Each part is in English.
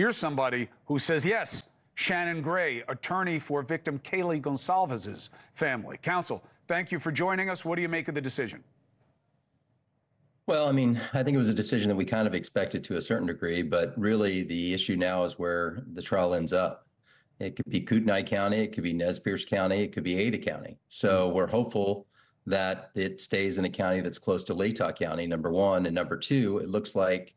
Here's somebody who says yes. Shanon Gray, attorney for victim Kaylee Goncalves's family. Counsel, thank you for joining us. What do you make of the decision? Well, I mean, I think it was a decision that we kind of expected to a certain degree, but really the issue now is where the trial ends up. It could be Kootenai County, it could be Nez Perce County, it could be Ada County. So we're hopeful that it stays in a county that's close to Latah County, number one. And number two, it looks like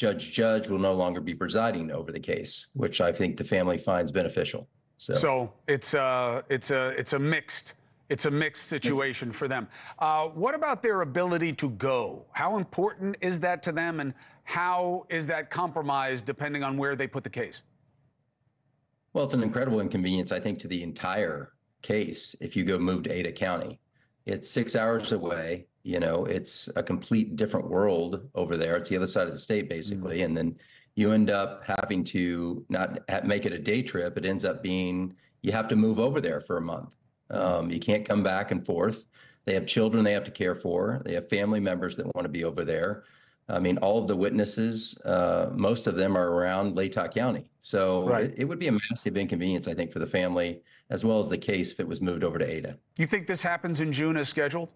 Judge Judge will no longer be presiding over the case, which I think the family finds beneficial. So, So it's a it's a it's a mixed it's a mixed situation for them. Uh, what about their ability to go? How important is that to them, and how is that compromised depending on where they put the case? well, it's an incredible inconvenience, I think, to the entire case if you go move to Ada County. It's six hours away. You know, it's a complete different world over there. It's the other side of the state, basically. And then you end up having to not ha- make it a day trip. It ends up being you have to move over there for a month. Um, you can't come back and forth. They have children they have to care for. They have family members that want to be over there. I mean, all of the witnesses, uh, most of them are around Latah County. So Right. it, it would be a massive inconvenience, I think, for the family as well as the case if it was moved over to Ada. You think this happens in June as scheduled?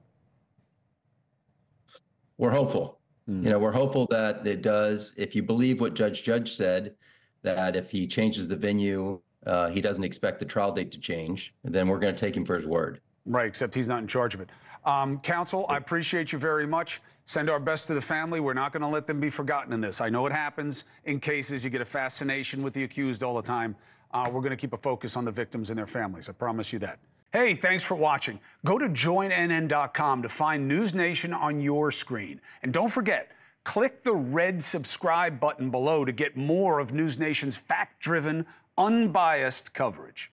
We're hopeful. You know, we're hopeful that it does. If you believe what Judge Judge said, that if he changes the venue, uh, he doesn't expect the trial date to change, then we're going to take him for his word. Right, except he's not in charge of it. Um, counsel, I appreciate you very much. Send our best to the family. We're not going to let them be forgotten in this. I know it happens in cases. You get a fascination with the accused all the time. Uh, we're going to keep a focus on the victims and their families. I promise you that. Hey, thanks for watching. Go to joinnn.com to find NewsNation on your screen. And don't forget, click the red subscribe button below to get more of NewsNation's fact driven, unbiased coverage.